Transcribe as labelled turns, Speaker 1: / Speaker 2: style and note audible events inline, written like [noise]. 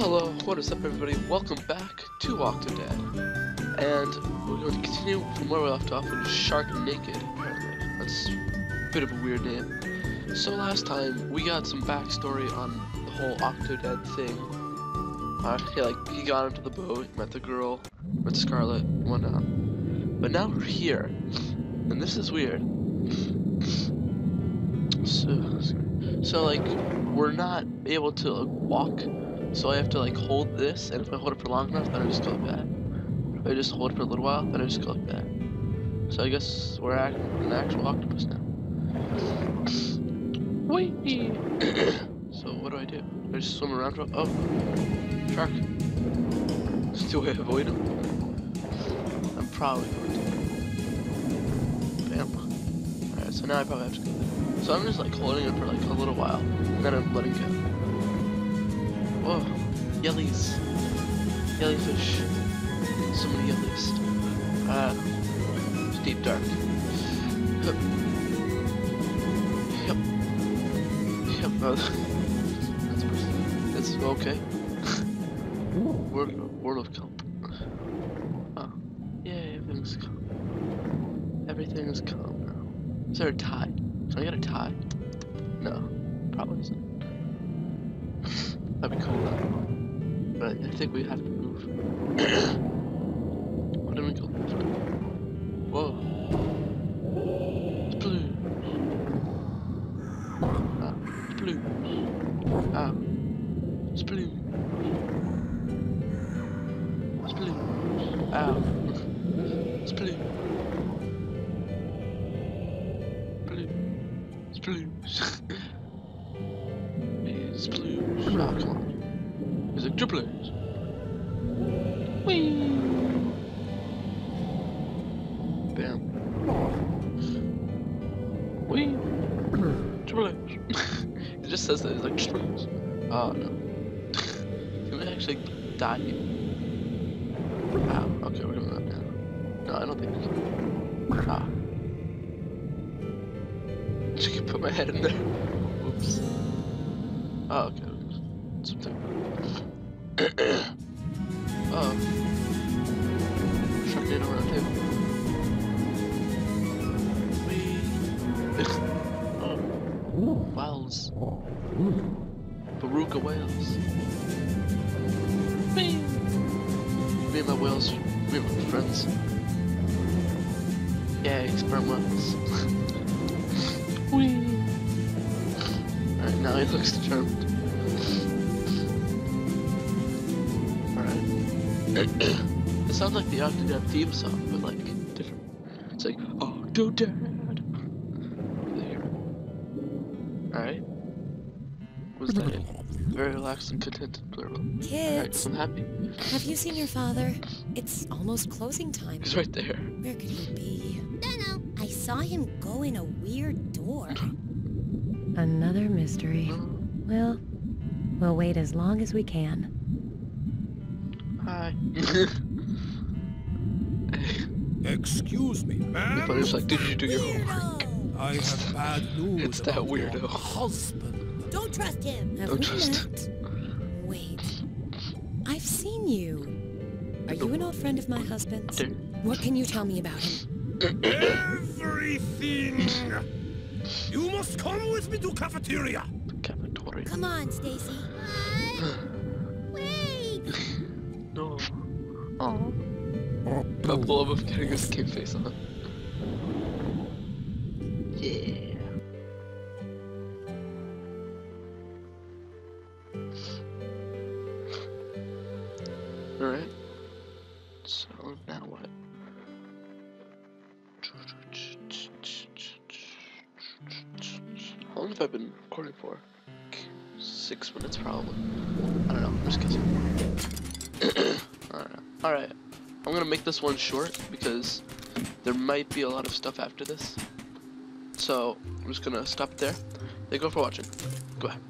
Speaker 1: Hello, what is up everybody? Welcome back to Octodad. And we're going to continue from where we left off with Shark Naked, apparently. That's a bit of a weird name. So last time, we got some backstory on the whole Octodad thing. Uh, he, like, he got into the boat, met the girl, met Scarlet, whatnot. But now we're here, and this is weird. So, so like, we're not able to like, walk so I have to like hold this, and if I hold it for long enough, then I just go like that. If I just hold it for a little while, then I just go like that. So I guess we're act an actual octopus now. Wait. [coughs] so what do I do? I just swim around? Oh, shark. Do I [laughs] avoid him? I'm probably going to. Bam. Alright, so now I probably have to go there. So I'm just like holding it for like a little while, and then I'm letting go. Whoa, yellies. Jellyfish. So many yellies. Uh, it's deep dark. Yep. Yep. Yep. [laughs] That's, that's okay. [laughs] world, world of kelp. Oh. Yay, everything's calm. Everything's calm now. Is there a tie? Can I get a tie? No, probably isn't. That'd be cool though. But I think we have to move. [coughs] what do we go left? Whoa. It's blue. Ah, it's blue. Ah. It's blue. It's blue. Ow. It's blue. Blue. It's blue. [laughs] It's blue. Oh, come on. Is it triplets? Whee! Bam. Whee! Triplets. [laughs] it just says that it's like triplets. Oh no. [laughs] Can we actually die? Wow. Okay, we're doing that now. No, I don't think we can. Ah. [laughs] Just put my head in there. Oops. Oh, okay. Something. [coughs] oh. Sharknado around the table. Oh. Whales. Beruga whales. Whee. Me and my whales, me and my friends. Yeah, sperm whales. [laughs] Whee. Now he looks determined. Alright. [clears throat] it sounds like the Octodad theme song, but like different. It's like Octodad. Alright. Was that it? Very relaxed and contented plural.
Speaker 2: Kids,
Speaker 1: Alright, I'm happy.
Speaker 2: have you seen your father? It's almost closing time.
Speaker 1: He's right there.
Speaker 2: Where could he be?
Speaker 3: Dunno. I saw him go in a weird door. [laughs]
Speaker 4: Another mystery.
Speaker 1: No.
Speaker 4: Well, we'll wait as long as we can.
Speaker 1: Hi. [laughs]
Speaker 5: Excuse me,
Speaker 1: but
Speaker 5: ma'am.
Speaker 1: it's like, did you do your homework?
Speaker 5: I have bad news.
Speaker 1: It's that weirdo.
Speaker 5: Husband.
Speaker 3: Don't trust him.
Speaker 2: Have
Speaker 1: Don't
Speaker 2: we
Speaker 1: trust.
Speaker 2: met? Wait. I've seen you. Are you an old friend of my husband's? What can you tell me about him? [coughs]
Speaker 5: Everything. You must come with me to cafeteria.
Speaker 1: Cafeteria.
Speaker 3: Come on, Stacy. Wait.
Speaker 1: No. Oh. I love him getting his game face on. Yeah. Alright. So now what? How long have I been recording for? Six minutes probably. I don't know, I'm just [clears throat] know. Alright. I'm gonna make this one short because there might be a lot of stuff after this. So I'm just gonna stop there. Thank you for watching. Go ahead.